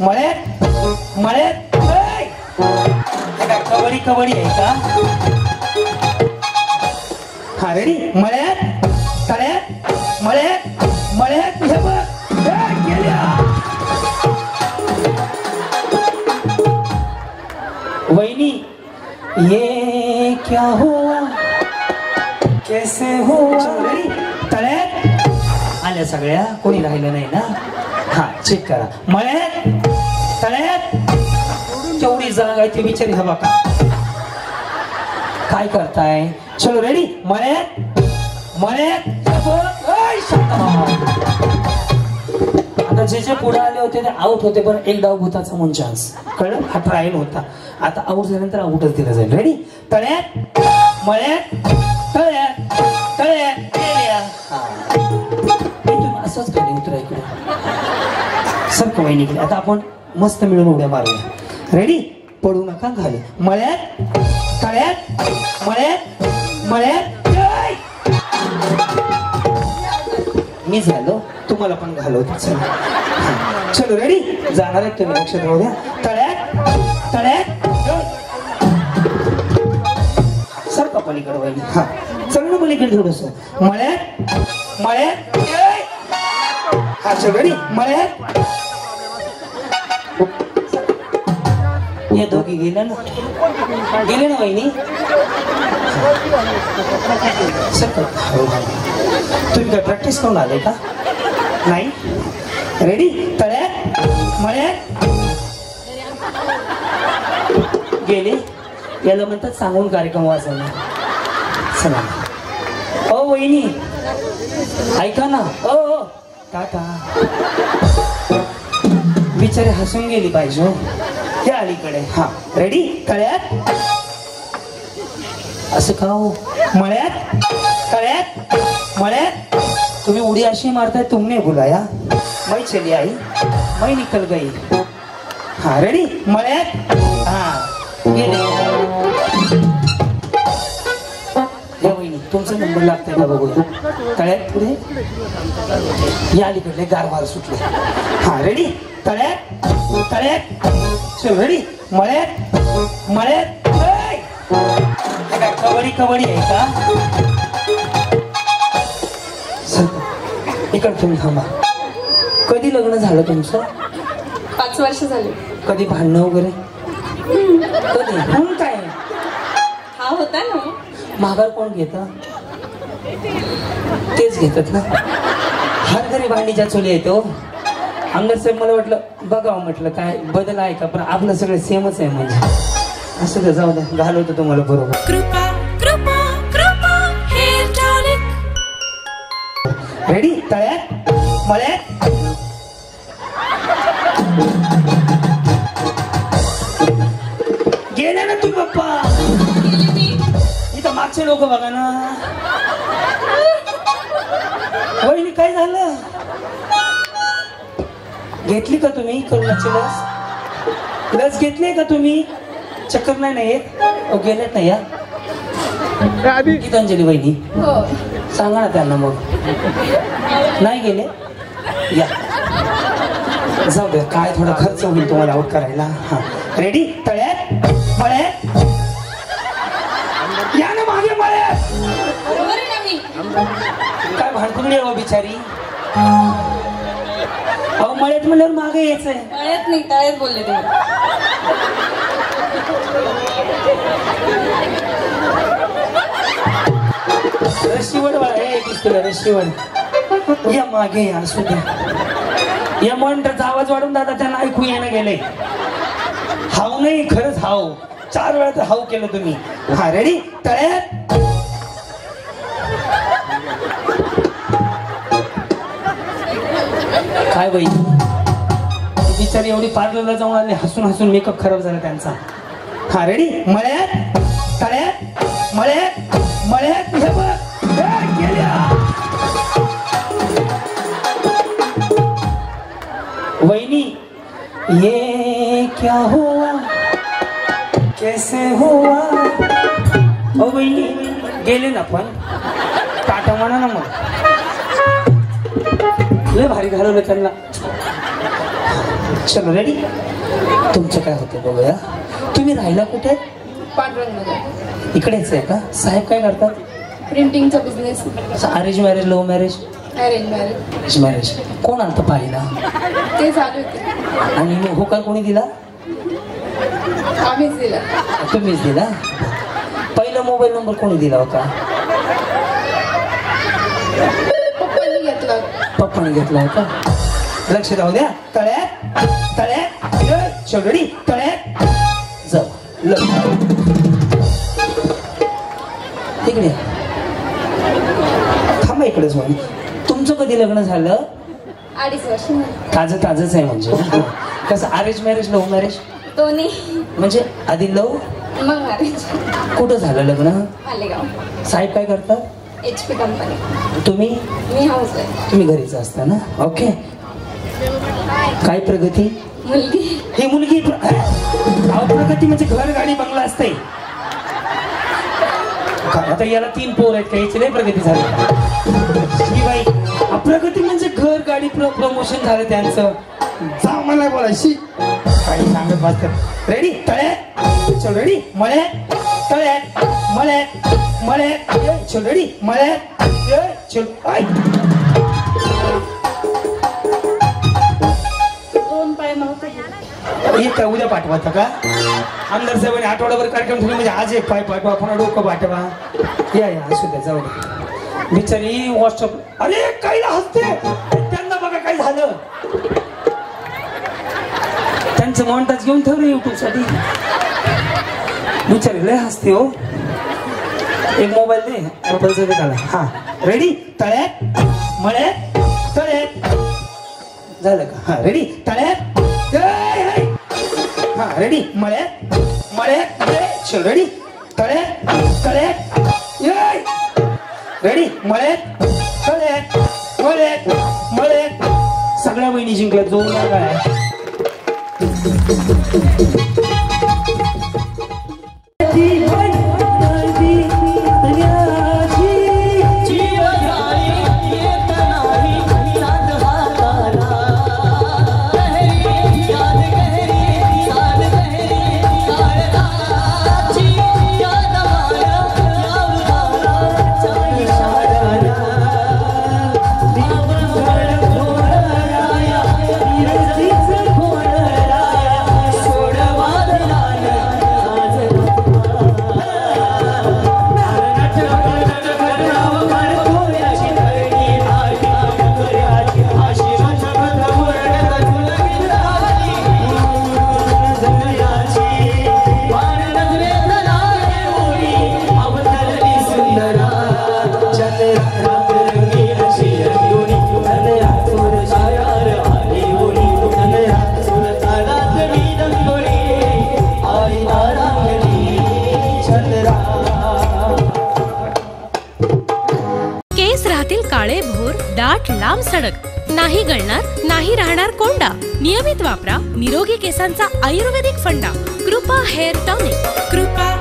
मळ्यात? मळ्यात? काय कबड्डी कबड्डी आहे का? अरे रेडी मळ्यात? तळ्यात? मळ्यात? मळ्यात? हे बघ! वहिनी ये क्या हुआ? कैसे हुआ? तळ्यात? आल्या सगळ्या कोणी राहिलं नाही ना? हा चेक करा. मळ्यात? तळ्यात तेवढी जाग आहे ते विचारी हवा का काय करताय? चलो रेडी मळ्यात मळ्यात आता जे जे पुढे आले होते ते आउट होते पण एक डाव भूताचा म्हणून चान्स कळलं? हा ट्रायल होता. आता आउट झाल्यानंतर आउटच दिलं जाईल. रेडी तळ्यात मळ्यात तळ्यात तळ्यात हा. असंच खाली उतरा इकडे. सर कमाई निघले. आता आपण मस्त मिळून उड्या मारूया. रेडी पडू नका घाले. मळ्यात तळ्यात मळ्यात मळ्यात. मी झालो. तुम्हाला पण घालवतो. चला. चलो रेडी जाणार आहेत तुम्ही. लक्ष राहू द्या. तळ्यात तळ्यात. सारखा पलीकडे वहिनी हा. चल ना पलीकडे थोडस. मळ्यात मळ्यात. हा चल रेडी मळ्यात. या दोघी गेल्या ना. गेले ना वहिनी? तुम्ही काय प्रॅक्टिस करून आले का? नाही? रेडी तळ्यात मळ्यात गेले? याला म्हणतात सांगून कार्यक्रम वाजवणे चला. ओ वहिनी. ऐका ना. ओ. काका. बिचारे हसून गेली पाहिजे हो. त्या अलीकडे. हा. रेडी तळ्यात असं का हो? मळ्यात? तळ्यात मळ्यात? तुम्ही उडी अशी मारताय तुमने बुलाया. मै चली आई. मै निकल गई. हा. रेडी मळ्यात? हा. नंबर लागतंय का बघू तळ्यात पुढे. या अलीकडले गारवार सुटले. हा रेडी तळ्यात तळ्यात. चल रेडी मळ्यात मळ्यात. काय कबड्डी कबड्डी आहे का? इकडे तुम्ही थांबा. कधी लग्न झालं तुमचं? पाच वर्ष झाले. कधी भांडणं वगैरे? कधी? म्हणून काय? हा होता ना. माघार कोण घेत? तेच घेतात ना. हर घरी भांडीच्या चोली येतो आमदार साहेब मला वाटलं बघावं म्हटलं काय बदल आहे का? पण आपलं सगळं सेमच आहे म्हणजे. असं तर जाऊ द्या घालवतो तुम्हाला बरोबर. कृपा कृपा कृपा हेअर टॉनिक रेडी तळ्यात? मळ्यात? गेले ना तू पप्पा. इथं मागचे लोक बघा ना. घेतली का तुम्ही करोनाची लस? लस घेतली का तुम्ही? चक्कर नाही ना येत? गेल्यात नाही या. गीतांजली वहिनी. हो. सांगा ना त्यांना मग. नाही गेले? या. जाऊ दे काय थोडा खर्च होईल तुम्हाला आउट करायला. हा. रेडी तळ्यात? मळ्यात? या ना मागे मळ्यात. बरोबर आहे ना मी? काय भांडकुंडी हो बिचारी? अहो मळ्यात म्हणल्यावर मागे यायचंय. तळ्यात नाही तळ्यात बोलले तुम्ही. रशीवड बाळा हे दिसतोय रशीवड या मागे या असू द्या. या मॉनिटरचा आवाज वाढून दादा त्यांना ऐकू येणं गेलंय. हाव नाही खरंच हाव. चार वेळा तर हाव केलं तुम्ही. हा रेडी तळ्यात. काय बाई? बिचारी एवढी पार्लरला जाऊन आली हसून हसून मेकअप खराब झाला त्यांचा. हा रेडी मळ्यात तळ्यात मळ्यात मळ्यात हे गेल्या. वहिनी ये क्या हुआ? कैसे हुआ? ओ वहिनी गेले ना पण? टाटा म्हणा ना मग. लय भारी घालवलं त्यांना. चलो रेडी तुमचं काय होतं बघूया. तुम्ही राहिला कुठे? पांडुरंग इकडेच आहे का? साहेब काय करतात? प्रिंटिंगचा business arrange marriage love marriage arrange marriage arrange marriage कोण आलं पाहिला? ते चालू होते. आणि मग होकार कोणी दिला? आम्हीच दिला. तुम्हीच दिला? पहिला मोबाईल नंबर कोणी दिला होता? घेतला पप्पाने घेतला होता. लक्ष राहू द्या. तळ्यात तळ्यात चौधरी तळ्यात. जाऊ. लग्न इकडे. थांबा इकडे स्वामी तुमचं कधी लग्न झालं? अडीच वर्ष. ताजं ताजंच आहे म्हणजे कसं अरेंज मॅरेज लव्ह मॅरेज दोन्ही. म्हणजे आधी लव? मग मॅरेज कुठं झालं लग्न? मालेगाव. साहेब काय करतात? एच पी कंपनी तुम्ही? मी हाऊस आहे. तुम्ही घरीच असता ना? ओके काय प्रगती? मुलगी. ही मुलगी प्र- अहो, प्रगती म्हणजे घर गाडी बंगला असते आता याला तीन पोर आहेत का? याची नाही प्रगती झाली. ही बाई अप्रगती म्हणजे घर गाडी प्रमोशन झालं त्यांचं. जा मला बोलायची काही सांगत बसतात. रेडी तळे? चल रेडी मळे? तळे? मळे? मळे रेडी मळे आय. दोन पाय नव्हते उद्या पाठवायचं का? आमदार साहेबांनी आठवड्याभर कार्यक्रम ठेवले म्हणजे आज एक पाय पाठवा पुन्हा डोकं पाठवा. या या असू द्या जाऊ द्या. बिचारी व्हॉट्सअप अरे काहीला हसते. त्यांना बघा काय झालं. त्यांचं मॉन्टाज घेऊन ठेवलं युट्यूबसाठी. बिचारी लय हसते हो. एक मोबाईल दे. ऍपलचं दे हा. रेडी तळ्यात? मळ्यात? तळ्यात? झालं का? हा रेडी तळ्यात? हा रेडी मळ्यात? मळ्यात? चल रेडी तळ्यात? तळ्यात? रेडी मळ्यात? तळ्यात? मळ्यात? मळ्यात? सगळ्या बहिणी जिंकल्या जोरदार काय काळे भोर दाट लांब सडक. नाही गळणार नाही राहणार कोंडा. नियमित वापरा निरोगी केसांचा आयुर्वेदिक फंडा. कृपा हेअर टॉनिक. कृपा